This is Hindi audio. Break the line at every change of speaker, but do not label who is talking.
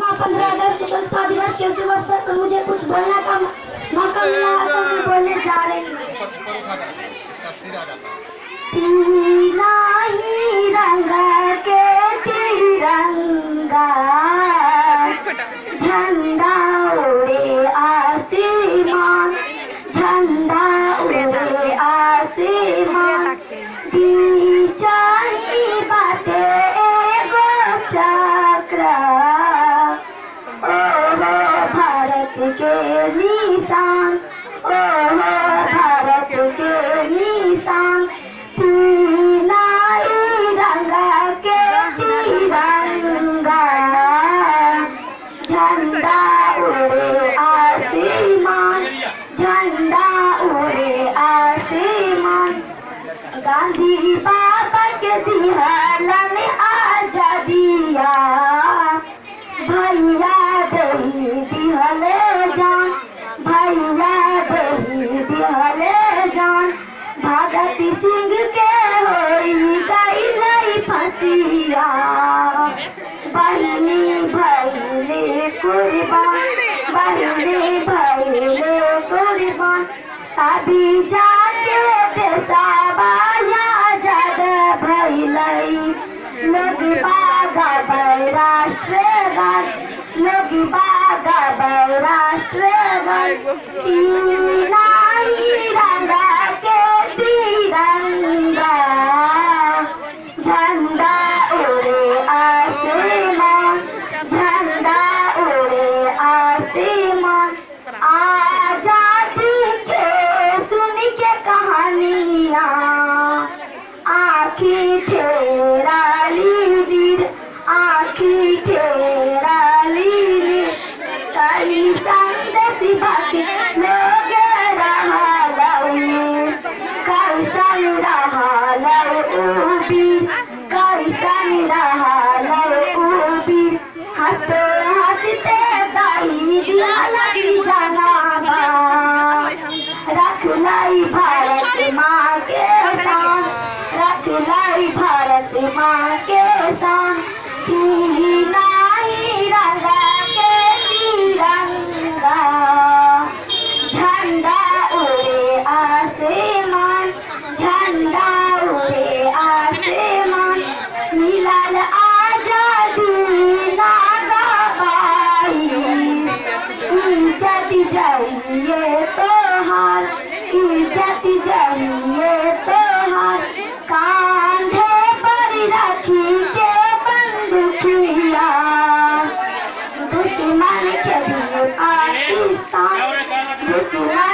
पंद्रह अगस्त स्वतंत्रता दिवस के शुभ अवसर पर मुझे कुछ बोलने का मौका मिला है तो मैं बोलने जा रही हूँ। रंग के तिरंगा झंडा के निशान, ओहो भारत के निशान, तीनाई रंग के तिरंगा, झंडा उड़े आसमान, झंडा उड़े आसमान, गांधी बाबा के दिहलन दही जान। भगत सिंह के होई गई नहीं फसिया। बहनी भैले कुर्बान। बहनी भैले कुर्बान। अभी जाके देसाबाया जग भैलई लोग बागा राष्ट्र गान लोग बागा राष्ट्र गान दुश्मन के